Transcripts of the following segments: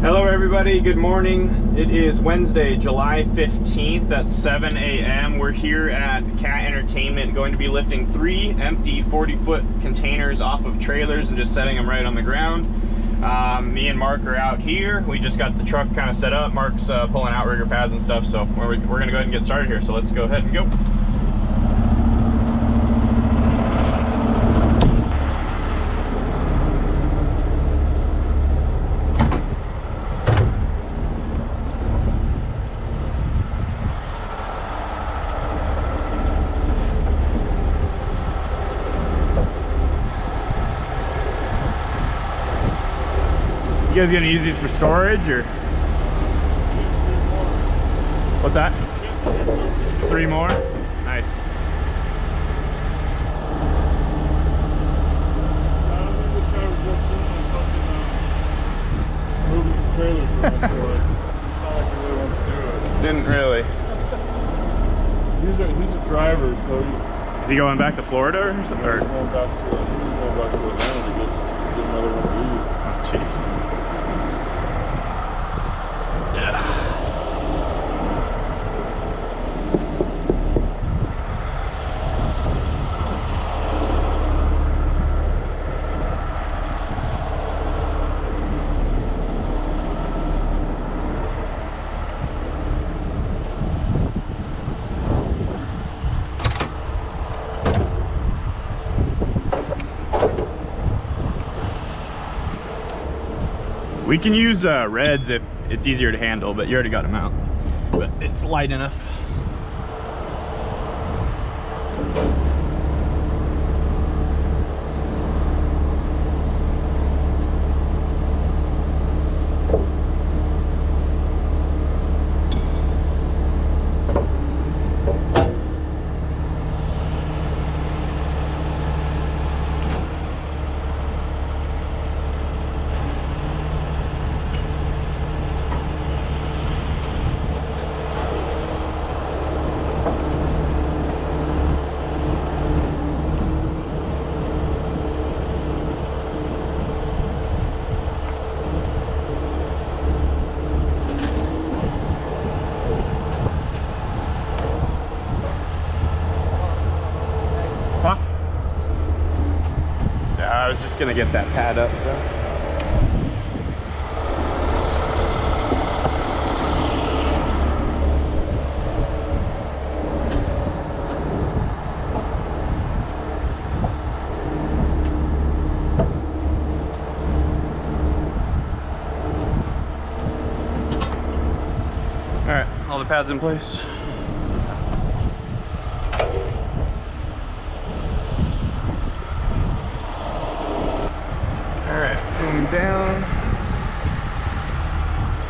Hello everybody, good morning. It is Wednesday, July 15th at 7 a.m. We're here at Cat Entertainment going to be lifting three empty 40 foot containers off of trailers and just setting them right on the ground. Um, me and Mark are out here. We just got the truck kind of set up. Mark's uh, pulling outrigger pads and stuff, so we're, we're gonna go ahead and get started here. So let's go ahead and go. You guys gonna use these for storage or? What's that? Three more? Nice. moving his trailers around for us. It's not like he really wants to do it. Didn't really. He's a, he's a driver, so he's, Is he going back to Florida or something? he's going back to he's going back to Atlanta to get, to get another one of these. We can use uh, reds if it's easier to handle, but you already got them out. But it's light enough. Huh? Yeah, I was just gonna get that pad up. All right, all the pads in place. All right, boom down.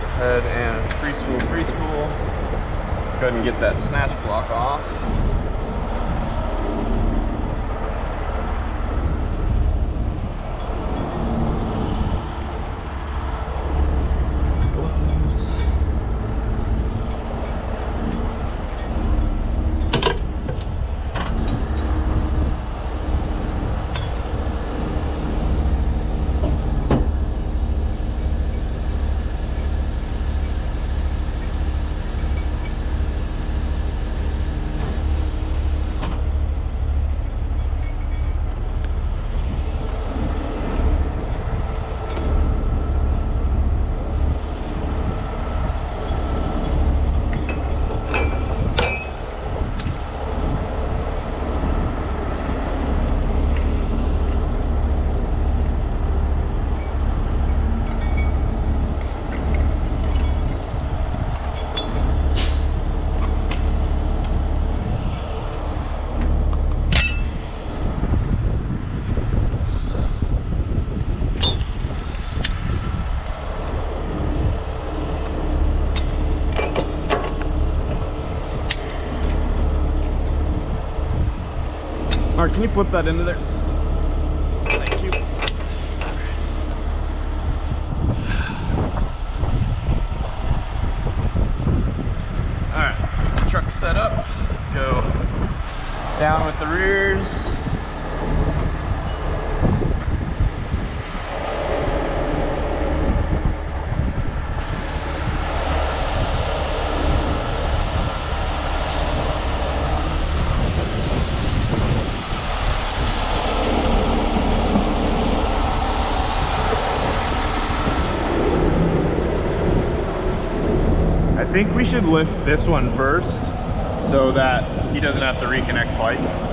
Go ahead and free spool, free spool. Go ahead and get that snatch Mark, can you flip that into there? Thank you. Think we should lift this one first so that he doesn't have to reconnect twice.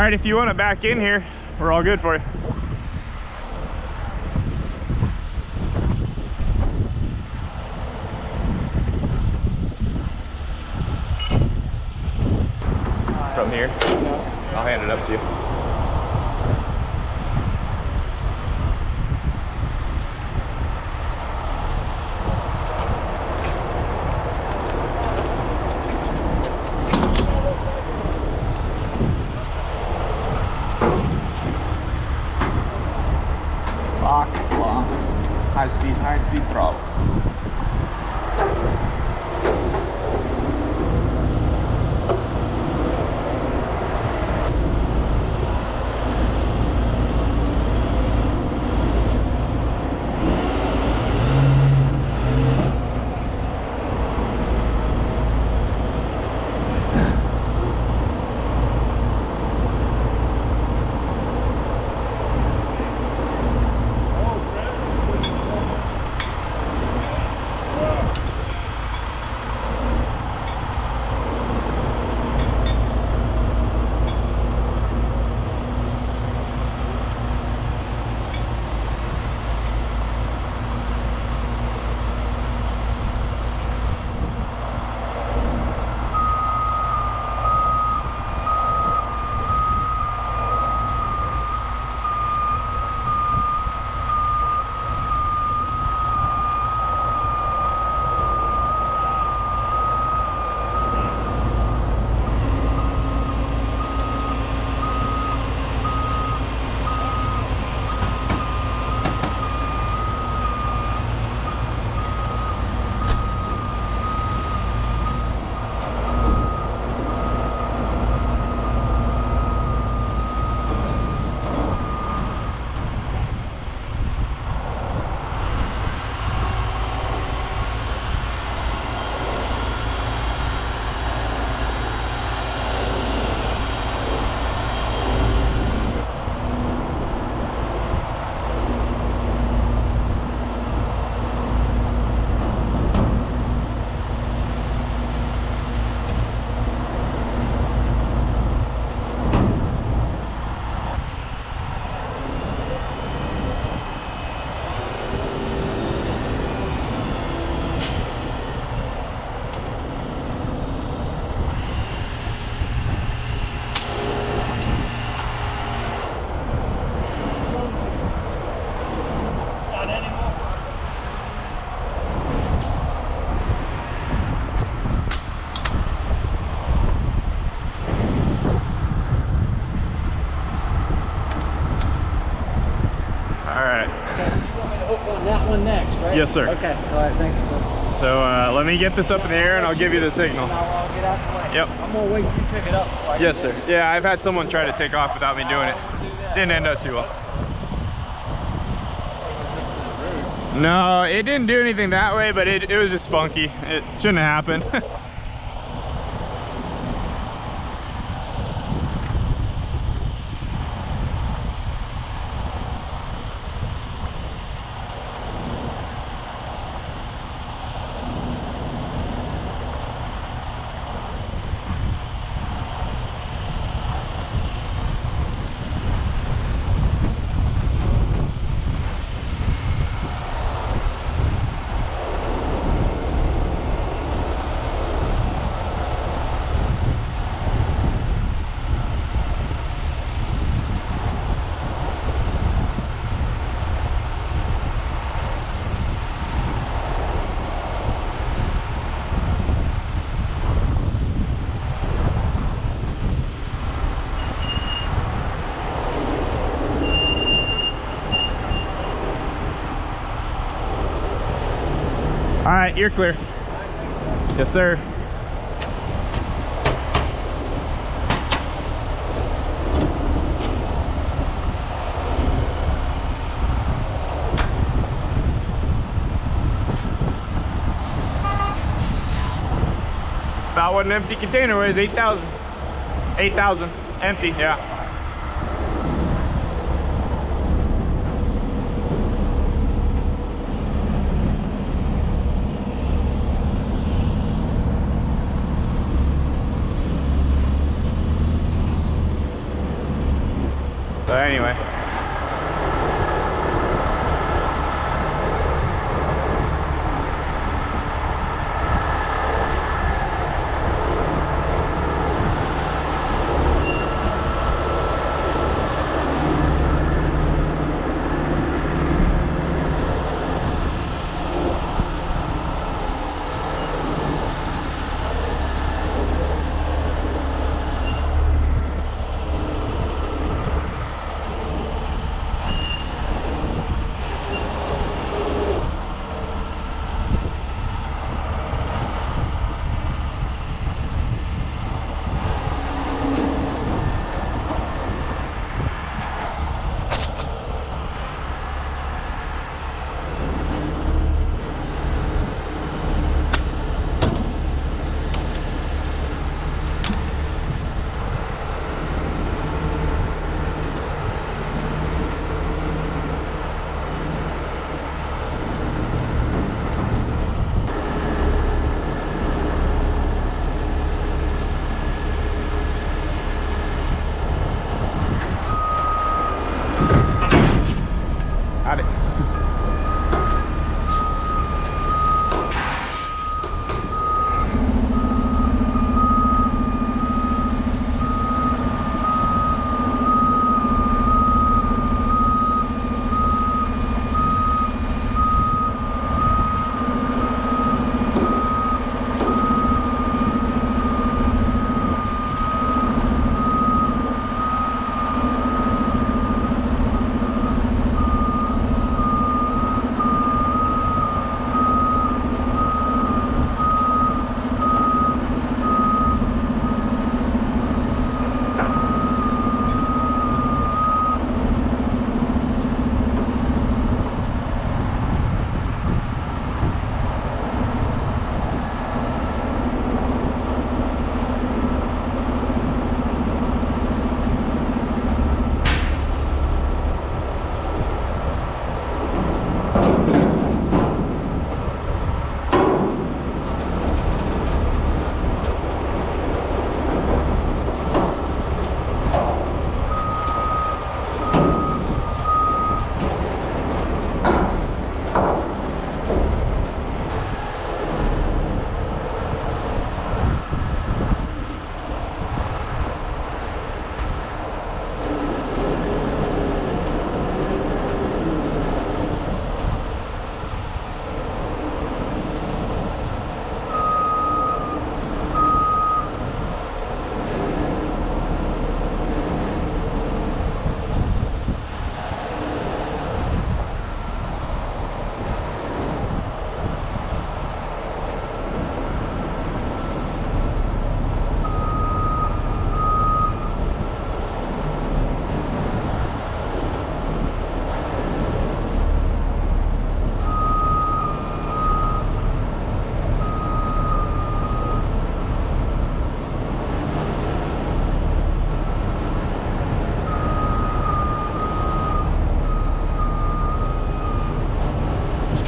All right, if you want to back in here, we're all good for you. Yes, sir. Okay. All right. Thanks, sir. So uh, let me get this up in the air and I'll give you the signal. I'll, I'll get out the way. Yep. I'm gonna wait till you pick it up. Yes, sir. Yeah, I've had someone try to take off without me doing it. Didn't end up too well. No, it didn't do anything that way, but it, it was just funky. It shouldn't have happened. All right, you're clear. Yes, sir. It's about what an empty container weighs, 8,000. 8,000, empty, yeah.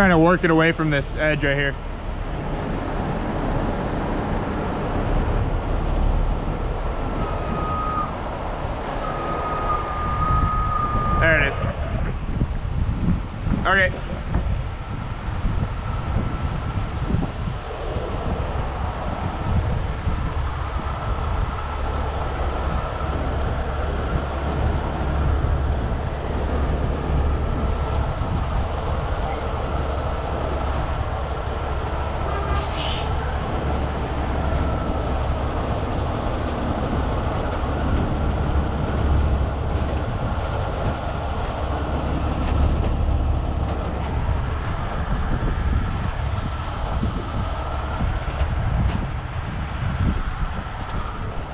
Trying to work it away from this edge right here. There it is. Okay.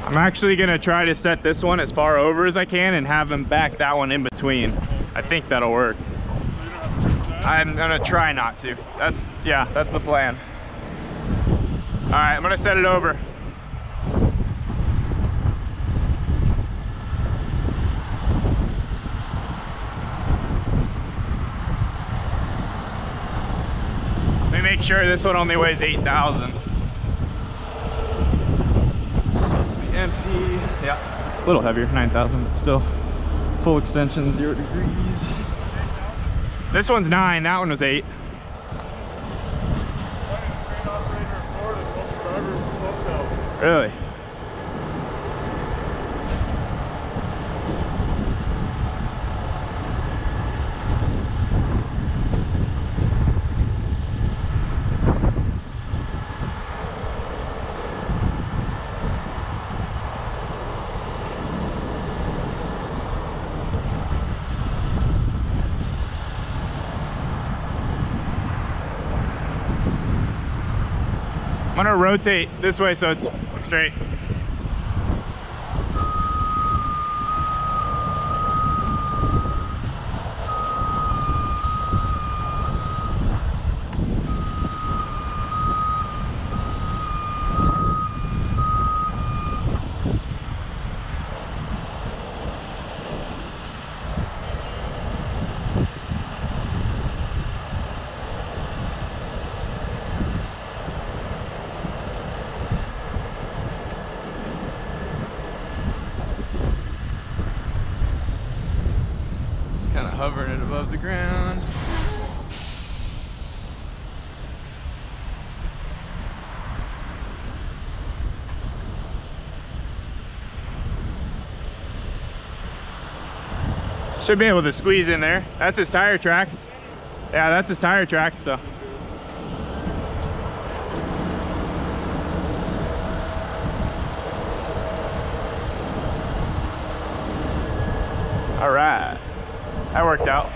I'm actually gonna try to set this one as far over as I can and have him back that one in between. I think that'll work. I'm gonna try not to. That's, yeah, that's the plan. All right, I'm gonna set it over. Let me make sure this one only weighs 8,000. Supposed to be empty. Yeah, a little heavier, 9,000, but still full extension, zero degrees. This one's nine, that one was eight. Crane operator in Florida told the driver it was closed out. Really? I'm gonna rotate this way so it's straight. Just kind of hovering it above the ground. Should be able to squeeze in there. That's his tire tracks. Yeah, that's his tire tracks, so. All right, that worked out.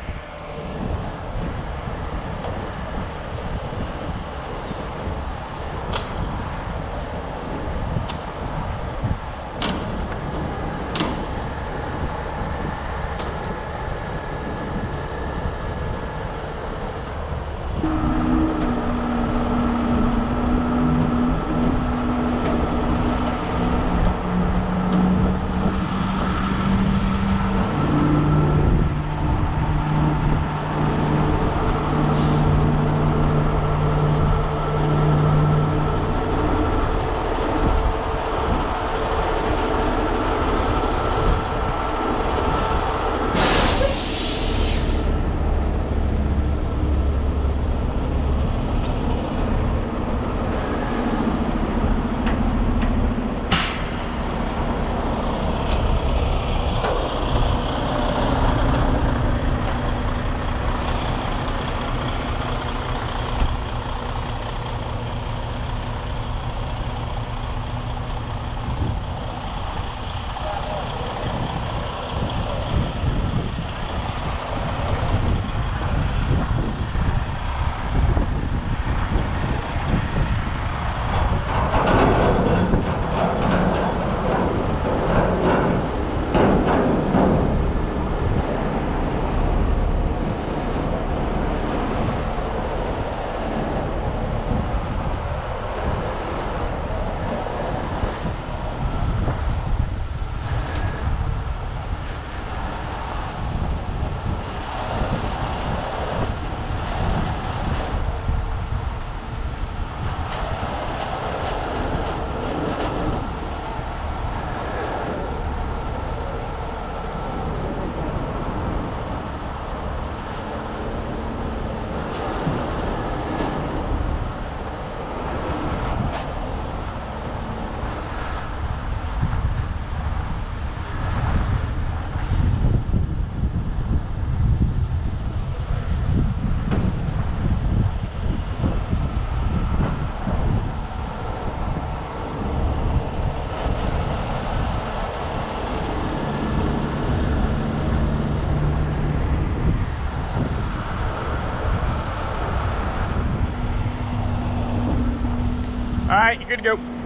All right, you're good to go.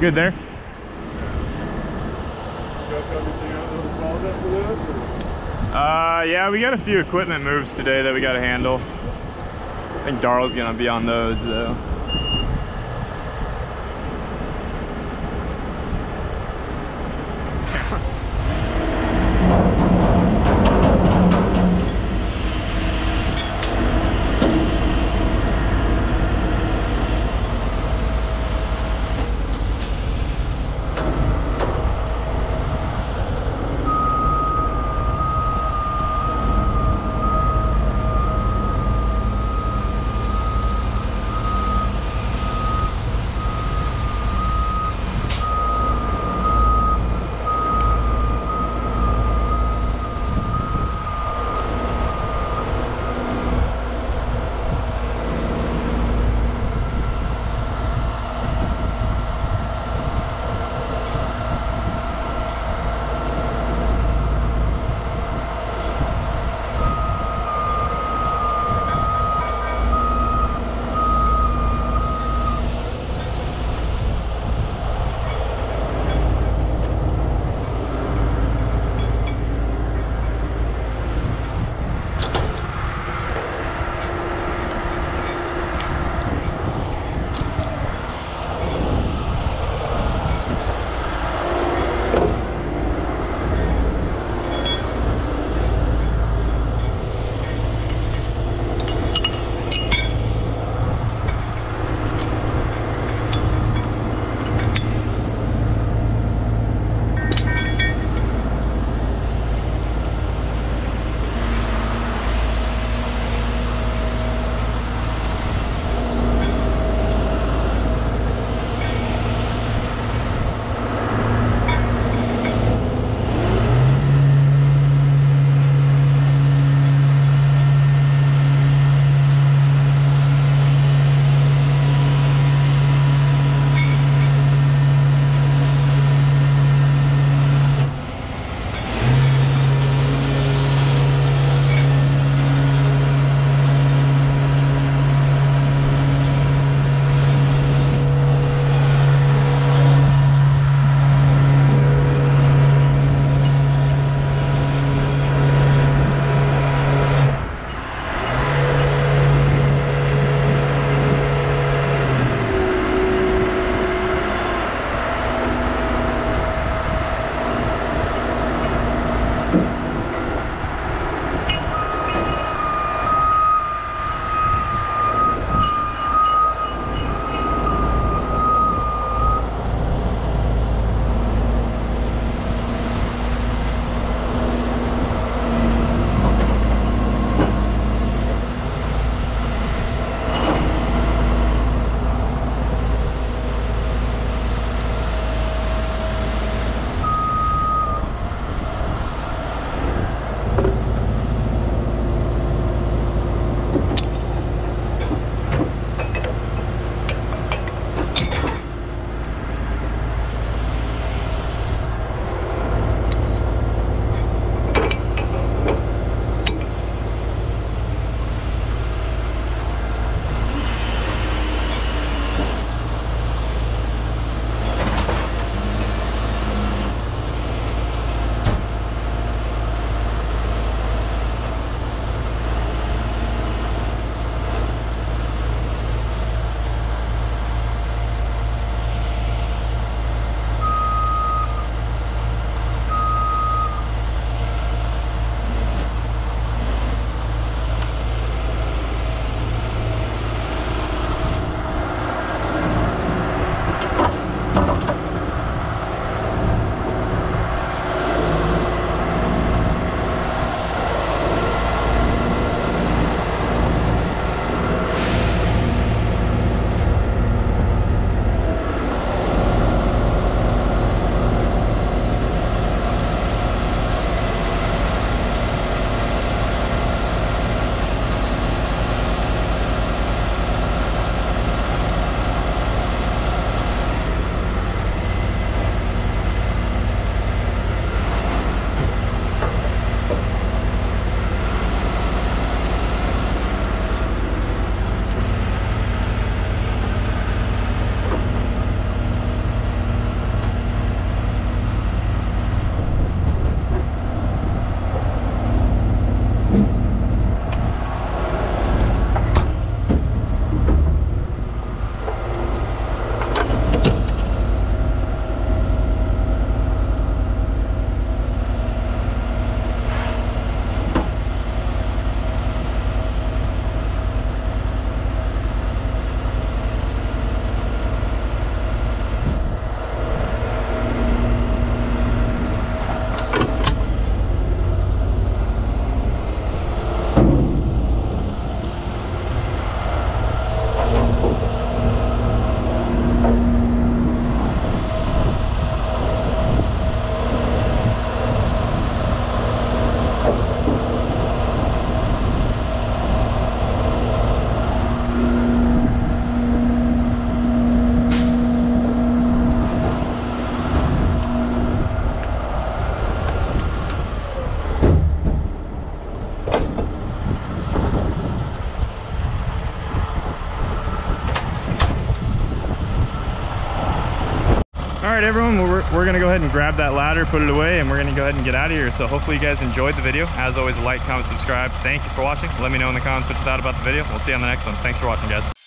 This? there. Uh, yeah, we got a few equipment moves today that we got to handle. I think Darl's gonna be on those though. We're gonna go ahead and grab that ladder, put it away, and we're gonna go ahead and get out of here. So hopefully you guys enjoyed the video. As always, like, comment, subscribe. Thank you for watching. Let me know in the comments what you thought about the video. We'll see you on the next one. Thanks for watching, guys.